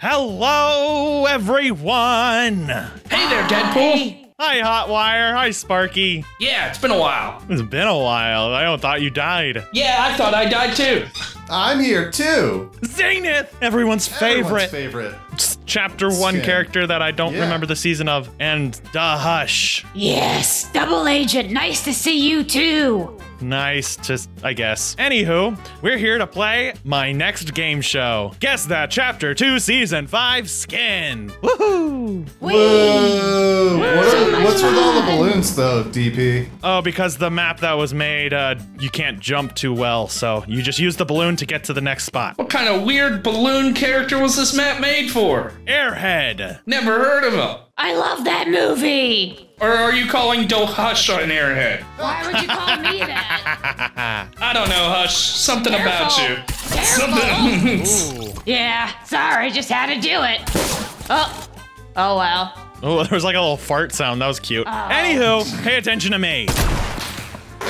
Hello, everyone. Hey there, Deadpool. Hi, Hotwire. Hi, Sparky. Yeah, it's been a while. It's been a while. I don't thought you died. Yeah, I thought I died too. I'm here too. Zenith, everyone's favorite. Everyone's favorite. Chapter one Skin. character that I don't Yeah. remember the season of, and Da Hush. Yes, double agent. Nice to see you too. Nice to, I guess. Anywho, we're here to play my next game show. Guess that chapter two, season five, skin. Woohoo! Whoa! What So are- much what's with all the balloons though, DP? Oh, because the map that was made, uh, you can't jump too well, so you just use the balloon to get to the next spot. What kind of weird balloon character was this map made for? Airhead. Never heard of him. I love that movie. Or are you calling Do Hush an airhead? Why would you call me that? I don't know, Hush. Something about you. Careful. Something. Yeah, sorry, just had to do it. Oh, oh well. Oh, there was like a little fart sound. That was cute. Oh. Anywho, pay attention to me.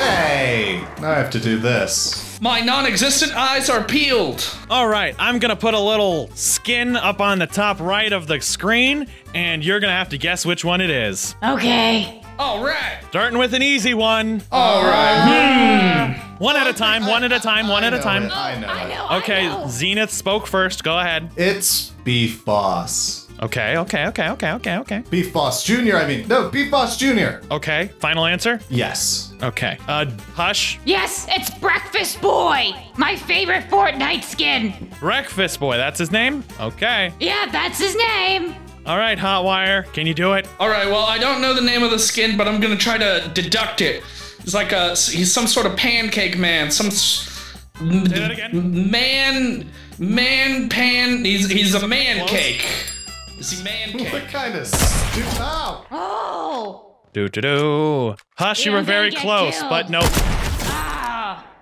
Hey! Now I have to do this. My non-existent eyes are peeled. All right, I'm gonna put a little skin up on the top right of the screen, and you're gonna have to guess which one it is. Okay. All right. Starting with an easy one. All right. Hmm. One at a time, one at a time, one at a time. it, I know. I it. know. I Okay, know. Zenith spoke first. Go ahead. It's Beef Boss. Okay, okay, okay, okay, okay, okay. Beef Boss Jr. I mean, no, Beef Boss Jr. Okay, final answer? Yes. Okay. Uh, Hush, Yes, it's Breakfast Boy, my favorite Fortnite skin. Breakfast Boy, that's his name? Okay. Yeah, that's his name. All right, Hotwire, can you do it? All right. Well, I don't know the name of the skin, but I'm gonna try to deduct it. It's like a he's some sort of pancake man. Some s- Say that again. man, man, pan. He's he's a man Close. cake. Is he man What kind of stupid? Ow! Oh. Do do do. Hush, you were very close, killed. but nope.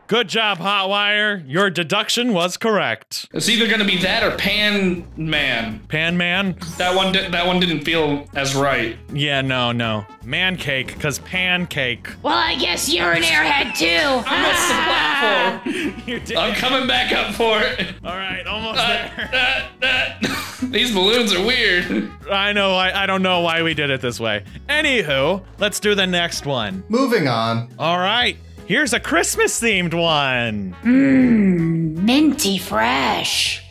Good job, Hotwire. Your deduction was correct. It's either gonna be that or pan man. Pan Man? That That one di- that one didn't feel as right. Yeah, no, no. Man cake, because pancake. Well, I guess you're an airhead too. I missed Ah. the platform. You did. I'm coming back up for it. All right, almost Uh, there. uh, uh. These balloons are weird. I know, I, I don't know why we did it this way. Anywho, let's do the next one. Moving on. All right, here's a Christmas themed one. Mmm, Minty fresh.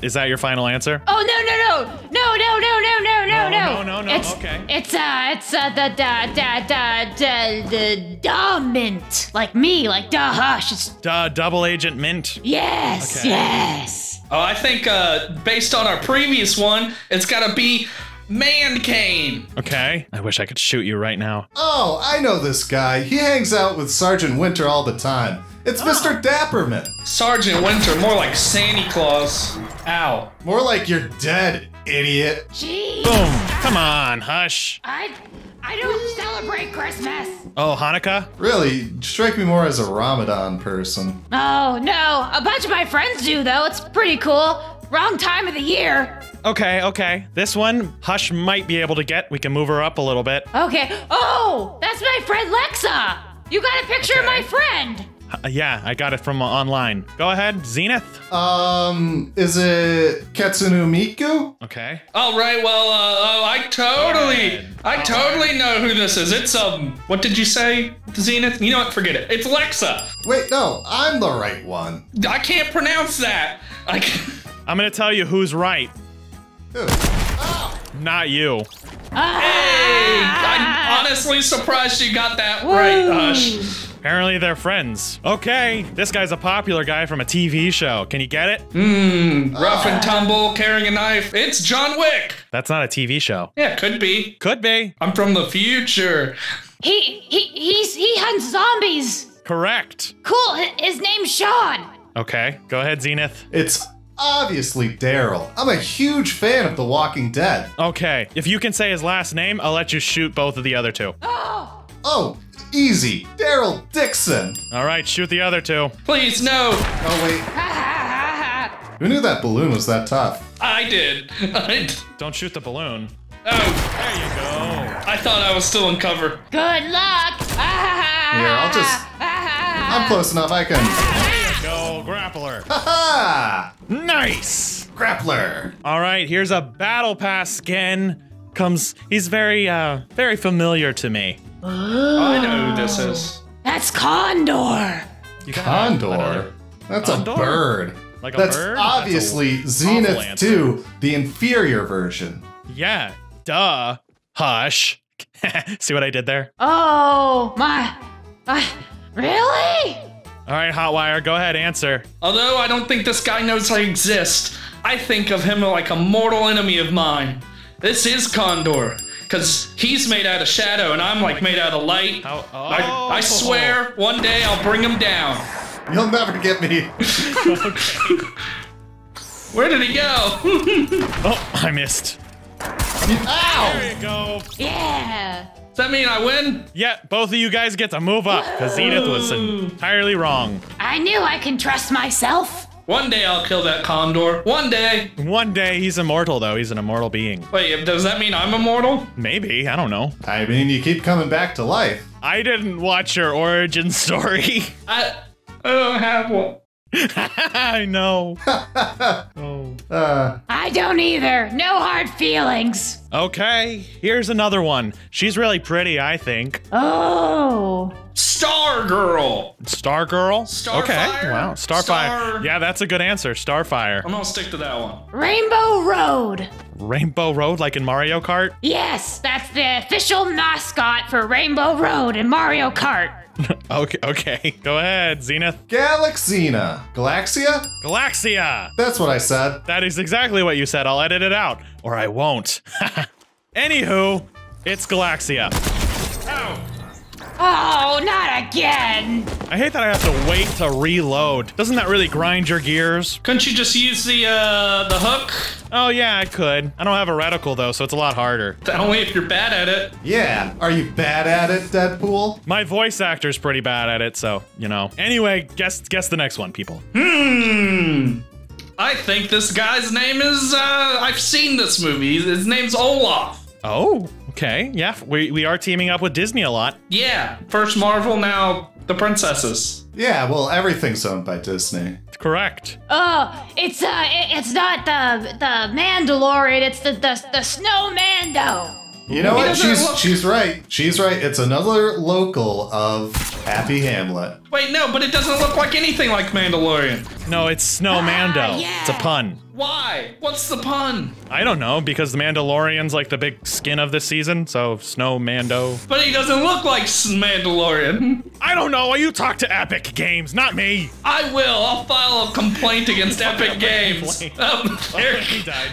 Is that your final answer? Oh no no no no no no no no no No, no, no, no, It's, okay. It's uh it's uh the da da da da the da mint like me like da hush. It's, Duh, double agent mint. yes Okay. yes. Oh, I think uh, based on our previous one, it's gotta be man cane. Okay. I wish I could shoot you right now. Oh, I know this guy. He hangs out with Sergeant Winter all the time. It's ah. Mr. Dappermint. Sergeant Winter, more like Santa Claus. Ow. More like you're dead, idiot. Gee, Boom. Come on, hush. I I don't celebrate Christmas. Oh, Hanukkah? Really, you strike me more as a Ramadan person. Oh no, a bunch of my friends do though. It's pretty cool. Wrong time of the year. Okay, okay. This one, Hush might be able to get. We can move her up a little bit. Okay. Oh, that's my friend Lexa. You got a picture of my friend. Uh, yeah, I got it from uh, online. Go ahead, Zenith. Um, is it Katsunu Miku? Okay. All right, well, uh, oh, I totally, ahead. I totally know who this is. It's um, what did you say, Zenith? You know what? Forget it. It's Lexa. Wait, no, I'm the right one. I can't pronounce that. I Can't. I'm gonna tell you who's right. Who? Not you. Hey, I'm honestly surprised you got that right, Hush. Apparently they're friends. Okay, this guy's a popular guy from a TV show. Can you get it? Mmm, rough and tumble, carrying a knife. It's John Wick. That's not a TV show. Yeah, could be. Could be. I'm from the future. He he he's he hunts zombies. Correct. Cool. His name's Sean. Okay, go ahead, Zenith. It's obviously Daryl. I'm a huge fan of The Walking Dead. Okay, if you can say his last name, I'll let you shoot both of the other two. Oh. Oh, easy. Daryl Dixon. All right, shoot the other two. Please, no. Oh, wait. Who knew that balloon was that tough? I did. I d- Don't shoot the balloon. oh, There you go. I thought I was still in cover. Good luck. Here, I'll just- I'm close enough. I can. There grappler. Ha! Nice. Grappler. All right, here's a battle pass skin. Comes, he's very, uh, very familiar to me. I know who this is. That's Condor. You got I don't know. Condor. That's Condor? a bird. Like a That's bird? obviously That's a Zenith 2, the inferior version. Yeah, duh. Hush. See what I did there? Oh my. Uh, really? All right, Hotwire, go ahead, answer. Although I don't think this guy knows I exist, I think of him like a mortal enemy of mine. This is Condor, because he's made out of shadow and I'm like made out of light. How, oh. I, I oh. swear, one day I'll bring him down. You'll never get me. Where did he go? Oh, I missed. Ow! There you go. Yeah. Does that mean I win? Yeah, both of you guys get to move up because Zenith was entirely wrong. I knew I can trust myself. One day I'll kill that Condor. One day. One day he's immortal, though. He's an immortal being. Wait, does that mean I'm immortal? Maybe. I don't know. I mean, you keep coming back to life. I didn't watch your origin story. I, I don't have one. I know. oh. Uh, I don't either. No hard feelings. Okay, here's another one. She's really pretty, I think. Oh. Star Girl. Star Girl? Starfire? Okay. Wow. Starfire. Star- Yeah, that's a good answer. Starfire. I'm gonna stick to that one. Rainbow Road. Rainbow Road, like in Mario Kart? Yes, that's the official mascot for Rainbow Road in Mario Kart. Okay, okay. Go ahead, Zenith. Galaxina. Galaxia? Galaxia! That's what I said. That is exactly what you said. I'll edit it out. Or I won't. Anywho, it's Galaxia. Oh, not again. I hate that I have to wait to reload. Doesn't that really grind your gears? Couldn't you just use the uh the hook? Oh, yeah, I could. I don't have a reticle, though, so it's a lot harder. Only if you're bad at it. Yeah. Are you bad at it, Deadpool? My voice actor's pretty bad at it, so, you know. Anyway, guess guess the next one, people. Hmm. I think this guy's name is uh I've seen this movie. His name's Olaf. Oh, okay. Yeah, we, we are teaming up with Disney a lot. Yeah, first Marvel, now the princesses. Yeah, well, everything's owned by Disney. Correct. Oh, it's uh, it, it's not the the Mandalorian. It's the the the Snow Mando. You know He what? She's look- she's right. She's right. It's another local of Happy Hamlet. Wait, no, but it doesn't look like anything like Mandalorian. No, it's Snow Mando. yeah. It's a pun. Why? What's the pun? I don't know, because the Mandalorian's like the big skin of this season, so Snow Mando. But he doesn't look like s- Mandalorian. I don't know. You talk to Epic Games, not me. I will. I'll file a complaint against Epic Games. complaint. Um, there- he died.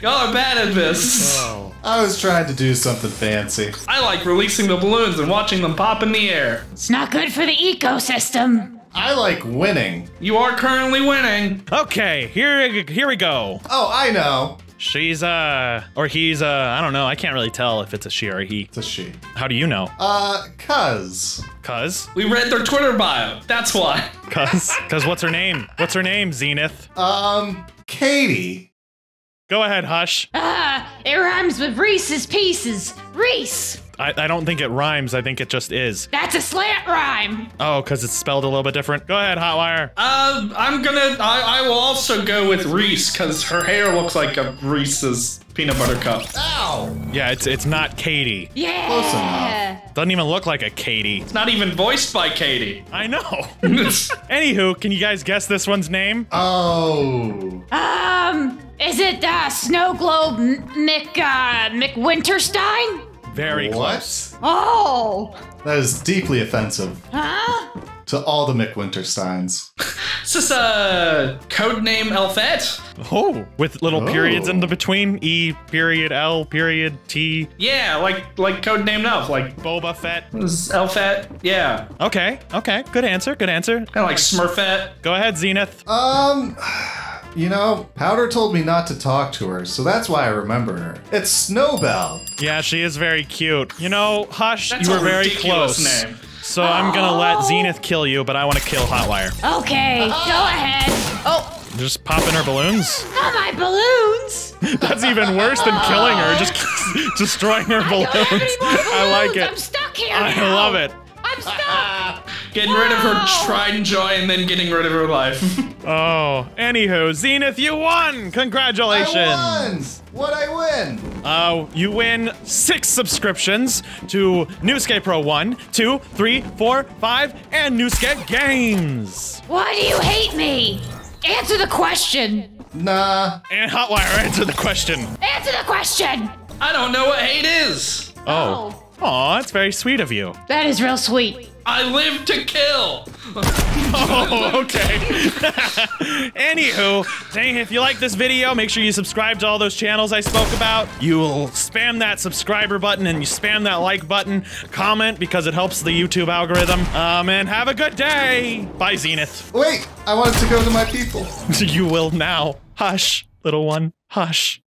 Y'all are bad at this. Oh. I was trying to do something fancy. I like releasing the balloons and watching them pop in the air. It's not good for the ecosystem. I like winning. You are currently winning. Okay, here here we go. Oh, I know. She's uh or he's uh I don't know. I can't really tell if it's a she or a he. It's a she. How do you know? Uh, cuz. Cuz? We read their Twitter bio. That's why. Cuz? Cuz what's her name? What's her name, Zenith? Um, Katie. Go ahead, Hush. Ah, it rhymes with Reese's Pieces. Reese. I, I don't think it rhymes. I think it just is. That's a slant rhyme. Oh, because it's spelled a little bit different. Go ahead, Hotwire. Uh, I'm gonna. I, I will also go with Reese because her hair looks like a Reese's peanut butter cup. Ow. Yeah, it's it's not Katie. Yeah. Close enough. Doesn't even look like a Katie. It's not even voiced by Katie. I know. Anywho, can you guys guess this one's name? Oh. Um, is it uh, Snow Globe M- Mick uh, McWinterstein? Very what? close. Oh. That is deeply offensive Huh? to all the McWintersteins. Is this a code name Elfette? Oh, with little periods in Oh. the between. E period L period T. Yeah, like like code name Elf, like Boba Fett. is Elfette. Yeah, Okay, okay. Good answer. Good answer. kind of like Smurfette. Go ahead, Zenith. Um, you know, Powder told me not to talk to her, so that's why I remember her. It's Snowbell. Yeah, she is very cute. You know, Hush, That's you were very close. name. So I'm gonna oh. let Oh. Zenith kill you, but I want to kill Hotwire. Okay, go ahead. Oh, Just popping her balloons. not my balloons. That's even worse than killing her. Just destroying her I don't have any balloons. more balloons. I like it. I'm stuck here I now. love it. I'm getting rid of her pride and joy, and then getting rid of her life. Oh, anywho, Zenith, you won! Congratulations! I won! What I win? Uh, you win six subscriptions to Newscape Pro 1, 2, 3, 4, 5, and Newscape Games! Why do you hate me? Answer the question. Nah. And Hotwire, answer the question. Answer the question. I don't know what hate is. Oh. Aw, that's very sweet of you. That is real sweet. I live to kill. Oh, okay. Anywho, dang, if you like this video, make sure you subscribe to all those channels I spoke about. You'll spam that subscriber button and you spam that like button. Comment because it helps the YouTube algorithm. Um, and have a good day. Bye, Zenith. Wait, I wanted to go to my people. You will now. Hush, little one. Hush.